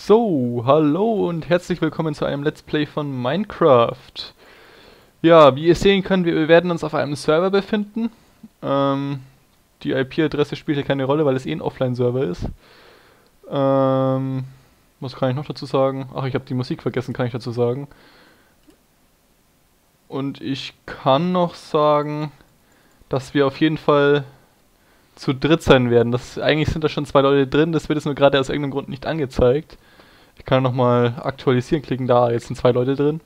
So, hallo und herzlich willkommen zu einem Let's Play von Minecraft. Ja, wie ihr sehen könnt, wir werden uns auf einem Server befinden. Ähm, die IP-Adresse spielt ja keine Rolle, weil es eh ein Offline-Server ist. Ähm, was kann ich noch dazu sagen? Ach, ich habe die Musik vergessen, kann ich dazu sagen. Und ich kann noch sagen, dass wir auf jeden Fall zu dritt sein werden. Das, eigentlich sind da schon zwei Leute drin, das wird jetzt nur gerade aus irgendeinem Grund nicht angezeigt. Ich kann nochmal aktualisieren klicken, da, jetzt sind zwei Leute drin.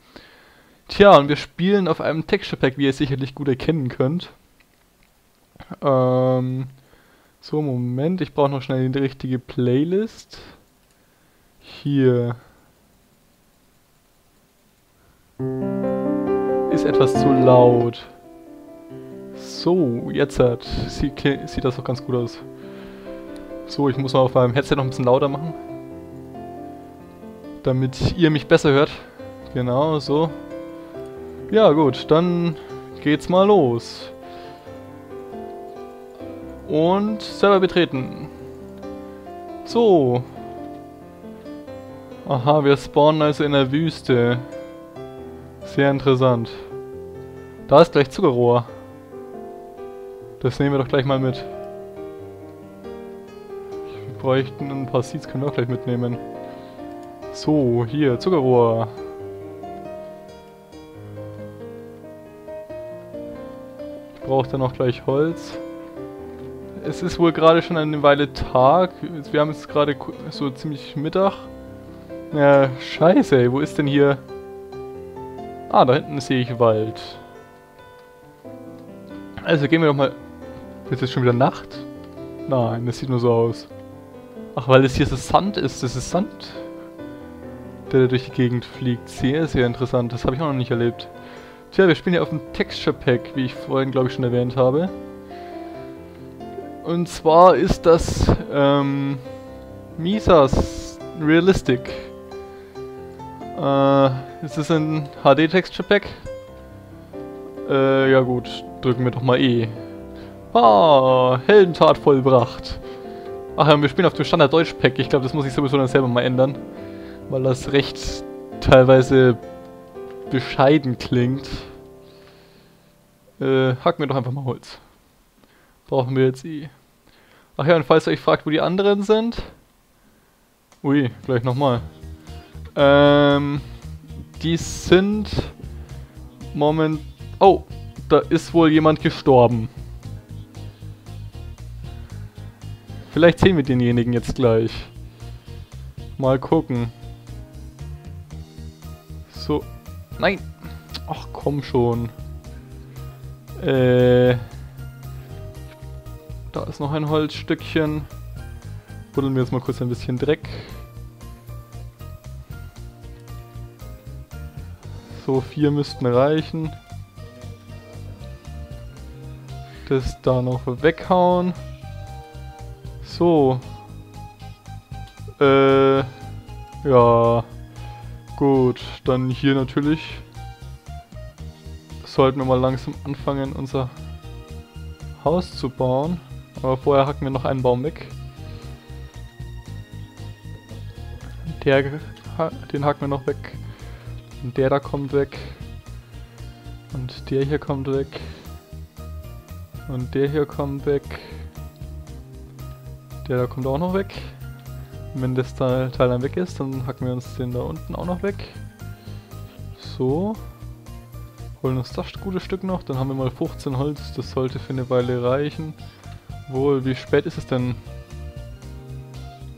Tja, und wir spielen auf einem Texture Pack, wie ihr sicherlich gut erkennen könnt. Ähm, so, Moment, ich brauche noch schnell die richtige Playlist. Hier. Ist etwas zu laut. So, jetzt hat. Sieht, sieht das doch ganz gut aus. So, ich muss mal auf meinem Headset noch ein bisschen lauter machen. Damit ihr mich besser hört. Genau, so. Ja, gut, dann geht's mal los. Und Server betreten. So. Aha, wir spawnen also in der Wüste. Sehr interessant. Da ist gleich Zuckerrohr. Das nehmen wir doch gleich mal mit. Wir bräuchten ein paar Seeds, können wir auch gleich mitnehmen. So, hier, Zuckerrohr. Ich brauche dann auch gleich Holz. Es ist wohl gerade schon eine Weile Tag. Wir haben jetzt gerade so ziemlich Mittag. Ja, scheiße, ey. Wo ist denn hier... Ah, da hinten sehe ich Wald. Also gehen wir doch mal Jetzt ist schon wieder Nacht? Nein, das sieht nur so aus. Ach, weil es hier so Sand ist. Das ist Sand, der da durch die Gegend fliegt. Sehr, sehr interessant. Das habe ich auch noch nicht erlebt. Tja, wir spielen hier auf dem Texture Pack, wie ich vorhin, glaube ich, schon erwähnt habe. Und zwar ist das ähm, Misas Realistic. Äh, es ist ein HD Texture Pack. Äh, ja gut, drücken wir doch mal E. Ah, Heldentat vollbracht. Ach ja, wir spielen auf dem Standard Deutsch Pack. Ich glaube, das muss ich sowieso dann selber mal ändern. Weil das recht teilweise bescheiden klingt. Äh, hacken wir doch einfach mal Holz. Brauchen wir jetzt eh. Ach ja, und falls ihr euch fragt, wo die anderen sind. Ui, gleich nochmal. Ähm, die sind moment... Oh, da ist wohl jemand gestorben. Vielleicht sehen wir denjenigen jetzt gleich. Mal gucken. So. Nein. Ach, komm schon. Äh. Da ist noch ein Holzstückchen. Buddeln wir jetzt mal kurz ein bisschen Dreck. So, vier müssten reichen. Das da noch weghauen. So. Äh. Ja. Gut, dann hier natürlich. Sollten wir mal langsam anfangen, unser Haus zu bauen. Aber vorher hacken wir noch einen Baum weg. Der, den hacken wir noch weg. Und der da kommt weg. Und der hier kommt weg. Und der hier kommt weg. Der kommt auch noch weg. Wenn das Teil, dann weg ist, dann hacken wir uns den da unten auch noch weg. So. Holen uns das gute Stück noch. Dann haben wir mal 15 Holz. Das sollte für eine Weile reichen. Wohl, wie spät ist es denn?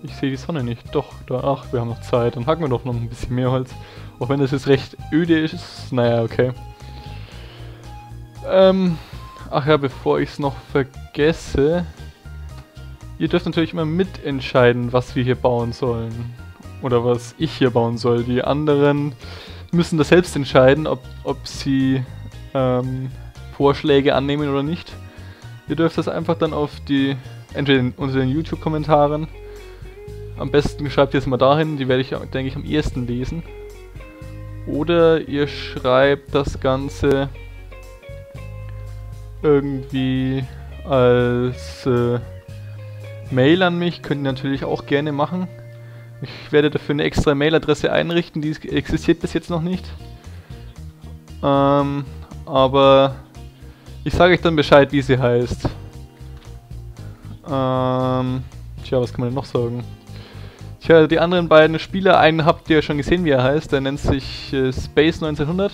Ich sehe die Sonne nicht. Doch, da, ach, wir haben noch Zeit. Dann hacken wir doch noch ein bisschen mehr Holz. Auch wenn das jetzt recht öde ist. Naja, okay. Ähm, ach ja, bevor ich es noch vergesse. Ihr dürft natürlich immer mitentscheiden, was wir hier bauen sollen. Oder was ich hier bauen soll. Die anderen müssen das selbst entscheiden, ob, ob sie ähm, Vorschläge annehmen oder nicht. Ihr dürft das einfach dann auf die, entweder unter den YouTube-Kommentaren, am besten schreibt ihr es mal dahin, die werde ich, denke ich, am ehesten lesen. Oder ihr schreibt das Ganze irgendwie als äh, Mail an mich könnt ihr natürlich auch gerne machen. Ich werde dafür eine extra Mailadresse einrichten, die existiert bis jetzt noch nicht. Ähm, aber ich sage euch dann Bescheid, wie sie heißt. Ähm, tja, was kann man denn noch sagen? Tja, die anderen beiden Spieler, einen habt ihr schon gesehen, wie er heißt. Der nennt sich äh, Space 1900.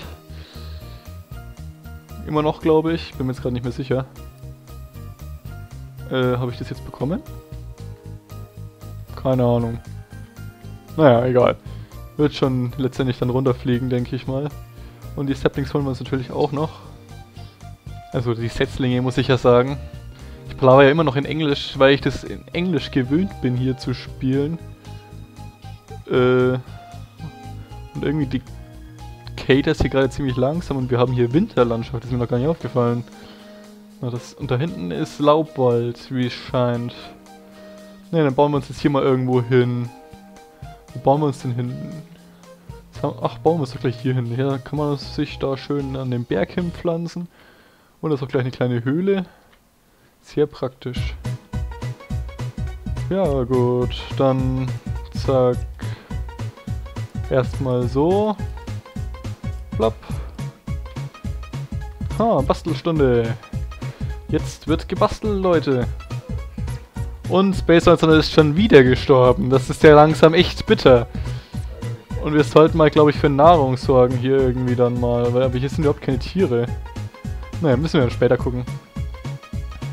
Immer noch, glaube ich. Bin mir jetzt gerade nicht mehr sicher. Äh, habe ich das jetzt bekommen? Keine Ahnung. Naja, egal. Wird schon letztendlich dann runterfliegen, denke ich mal. Und die Saplings holen wir uns natürlich auch noch. Also die Setzlinge, muss ich ja sagen. Ich plaudere ja immer noch in Englisch, weil ich das in Englisch gewöhnt bin, hier zu spielen. Äh, und irgendwie die Kate ist hier gerade ziemlich langsam und wir haben hier Winterlandschaft, das ist mir noch gar nicht aufgefallen. Na, das, und da hinten ist Laubwald, wie es scheint. Ne, dann bauen wir uns jetzt hier mal irgendwo hin. Wo bauen wir uns denn hin? Ach, bauen wir es doch gleich hier hin. Ja, kann man sich da schön an den Berg hinpflanzen. Und da ist auch gleich eine kleine Höhle. Sehr praktisch. Ja, gut. Dann zack. Erstmal so. Plopp. Ha, Bastelstunde. Jetzt wird gebastelt, Leute. Und Space 19 ist schon wieder gestorben. Das ist ja langsam echt bitter. Und wir sollten mal, glaube ich, für Nahrung sorgen hier irgendwie dann mal. Weil, aber hier sind überhaupt keine Tiere. Naja, müssen wir dann später gucken.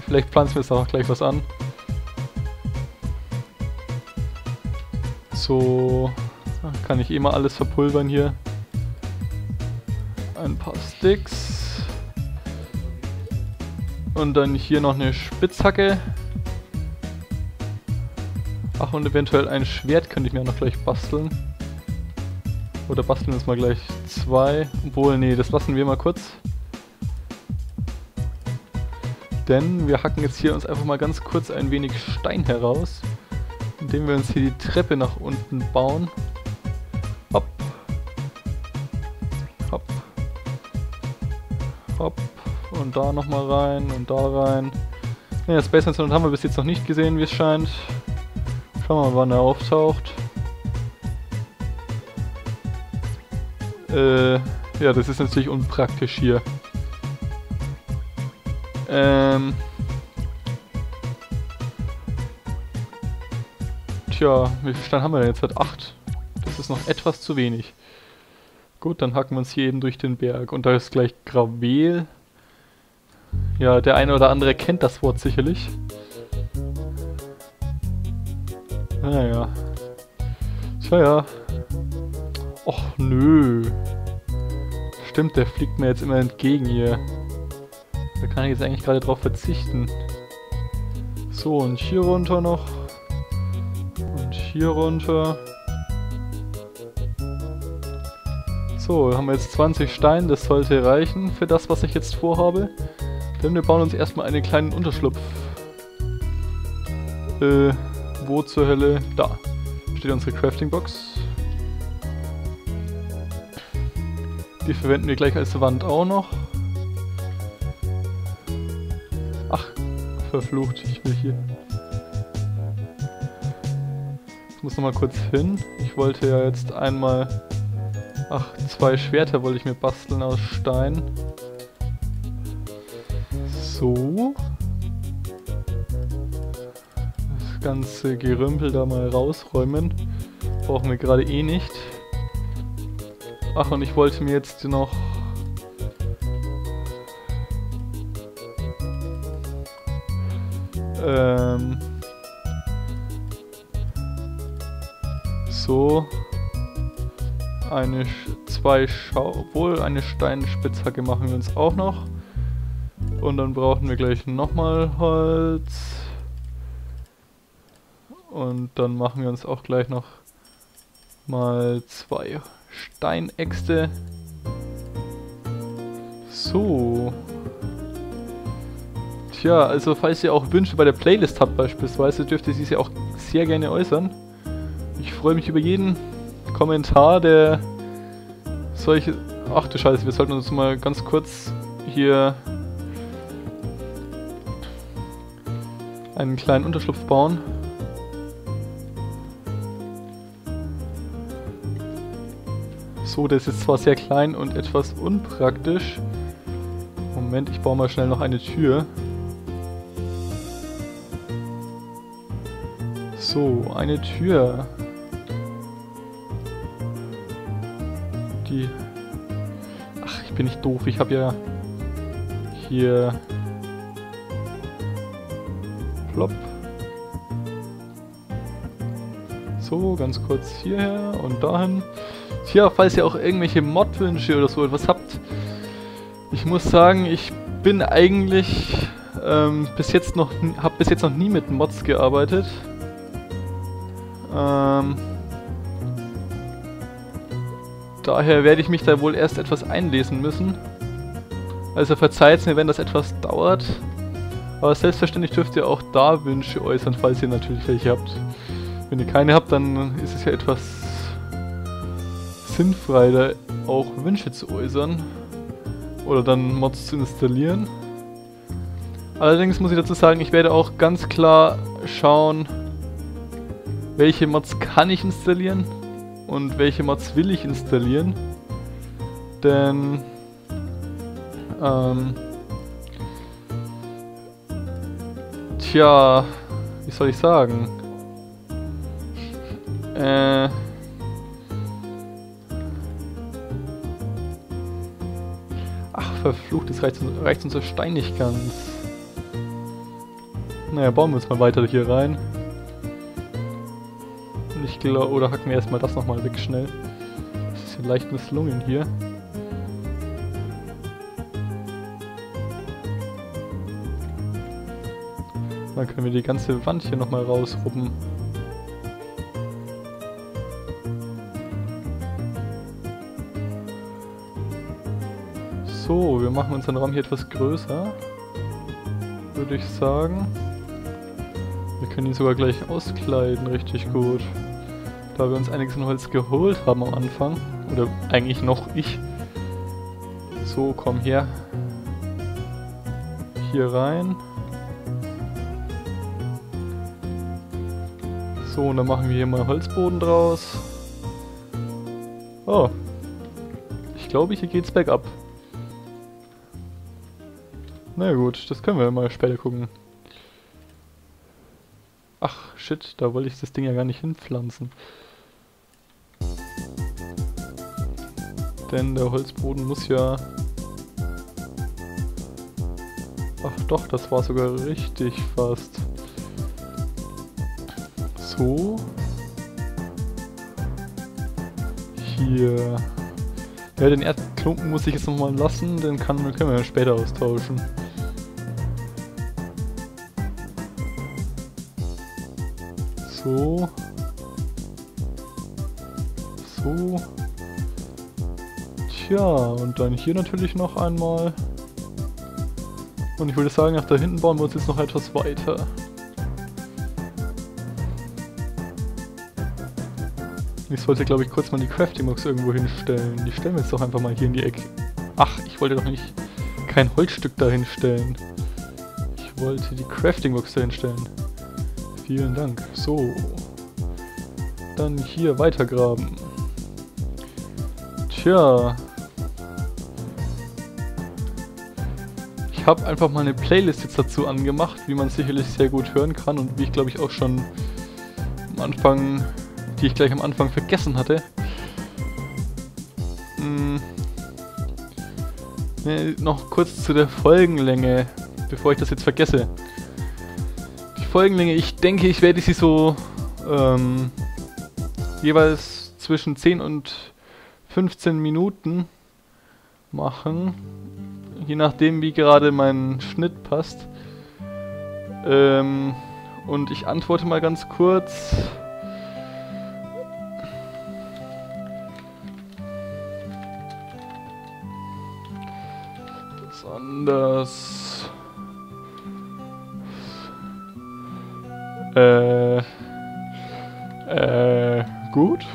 Vielleicht pflanzen wir jetzt auch gleich was an. So kann ich eh mal alles verpulvern hier. Ein paar Sticks. Und dann hier noch eine Spitzhacke. Ach, und eventuell ein Schwert könnte ich mir auch noch gleich basteln. Oder basteln wir uns mal gleich zwei. Obwohl, nee, das lassen wir mal kurz. Denn wir hacken jetzt hier uns einfach mal ganz kurz ein wenig Stein heraus. Indem wir uns hier die Treppe nach unten bauen. Und da nochmal rein und da rein. Ja, Space Incident haben wir bis jetzt noch nicht gesehen, wie es scheint. Schauen wir mal, wann er auftaucht. Äh, ja, das ist natürlich unpraktisch hier. Ähm. Tja, wie viel Stein haben wir denn jetzt? Hat 8. Das ist noch etwas zu wenig. Gut, dann hacken wir uns hier eben durch den Berg. Und da ist gleich Gravel. Ja, der eine oder andere kennt das Wort sicherlich. Naja. Tja, ja. Och, nö. Stimmt, der fliegt mir jetzt immer entgegen hier. Da kann ich jetzt eigentlich gerade drauf verzichten. So, und hier runter noch. Und hier runter. So, haben wir jetzt 20 Steine. Das sollte reichen für das, was ich jetzt vorhabe. Denn wir bauen uns erstmal einen kleinen Unterschlupf. Äh, wo zur Hölle? Da steht unsere Crafting Box. Die verwenden wir gleich als Wand auch noch. verflucht. Ich will hier. Ich muss nochmal kurz hin. Ich wollte ja jetzt einmal... Ach, zwei Schwerter wollte ich mir basteln aus Stein. So. Das ganze Gerümpel da mal rausräumen. Brauchen wir gerade eh nicht. Ach, und ich wollte mir jetzt noch Ähm, so eine zwei Schau wohl eine Steinspitzhacke machen wir uns auch noch und dann brauchen wir gleich nochmal Holz. Und dann machen wir uns auch gleich noch mal zwei Steinäxte. So. Tja, also falls ihr auch Wünsche bei der Playlist habt beispielsweise, dürft ihr diese auch sehr gerne äußern. Ich freue mich über jeden Kommentar, der solche... Ach du Scheiße, wir sollten uns mal ganz kurz hier einen kleinen Unterschlupf bauen. So, das ist zwar sehr klein und etwas unpraktisch. Moment, ich baue mal schnell noch eine Tür. So, eine Tür. Die... Ach, ich bin nicht doof. Ich habe ja hier... Plopp. So, ganz kurz hierher und dahin. Tja, falls ihr auch irgendwelche Mod-Wünsche oder so etwas habt. Ich muss sagen, ich bin eigentlich ähm, bis jetzt noch, habe bis jetzt noch nie mit Mods gearbeitet. Ähm, daher werde ich mich da wohl erst etwas einlesen müssen. Also verzeiht mir, wenn das etwas dauert. Aber selbstverständlich dürft ihr auch da Wünsche äußern, falls ihr natürlich welche habt. Wenn ihr keine habt, dann ist es ja etwas sinnfrei, da auch Wünsche zu äußern. Oder dann Mods zu installieren. Allerdings muss ich dazu sagen, ich werde auch ganz klar schauen, welche Mods kann ich installieren und welche Mods will ich installieren. Denn ähm, tja, wie soll ich sagen? Äh, ach, verflucht, das reicht, reicht uns so steinig ganz. Naja, bauen wir uns mal weiter hier rein. Und ich glaube, oder hacken wir erstmal das nochmal weg schnell. Das ist hier leicht misslungen hier. Dann können wir die ganze Wand hier nochmal rausruppen. So, wir machen unseren Raum hier etwas größer. Würde ich sagen. Wir können ihn sogar gleich auskleiden, richtig gut. Da wir uns einiges an Holz geholt haben am Anfang. Oder eigentlich noch ich. So, komm her. Hier rein. So, und dann machen wir hier mal Holzboden draus. Oh. Ich glaube, hier geht's bergab. Na gut, das können wir mal später gucken. Ach, shit, da wollte ich das Ding ja gar nicht hinpflanzen. Denn der Holzboden muss ja... Ach doch, das war sogar richtig fast so. Hier. Ja, den Erdklumpen muss ich jetzt nochmal lassen, den kann, können wir später austauschen. So. So. Tja, und dann hier natürlich noch einmal. Und ich würde sagen, nach da hinten bauen wir uns jetzt noch etwas weiter. Ich sollte, glaube ich, kurz mal die Crafting-Box irgendwo hinstellen. Die stellen wir jetzt doch einfach mal hier in die Ecke. Ach, ich wollte doch nicht kein Holzstück dahin stellen. Ich wollte die Crafting-Box dahin stellen. Vielen Dank. So. Dann hier weitergraben. Tja. Ich habe einfach mal eine Playlist jetzt dazu angemacht, wie man sicherlich sehr gut hören kann und wie ich glaube ich auch schon am Anfang die ich gleich am Anfang vergessen hatte. Hm. Ne, noch kurz zu der Folgenlänge, bevor ich das jetzt vergesse. Die Folgenlänge, ich denke, ich werde sie so ähm, jeweils zwischen 10 und 15 Minuten machen. Je nachdem, wie gerade mein Schnitt passt. Ähm, und ich antworte mal ganz kurz. Anders. Äh. Äh. Gut.